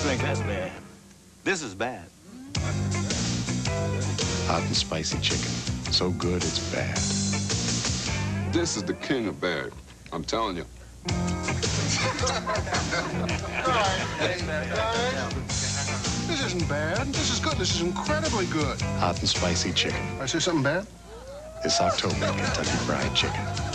think that's bad? This is bad. Hot and spicy chicken. So good it's bad. This is the king of bad. I'm telling you. This isn't bad. This is good. This is incredibly good. Hot and spicy chicken. I say something bad? It's October, Kentucky Fried Chicken.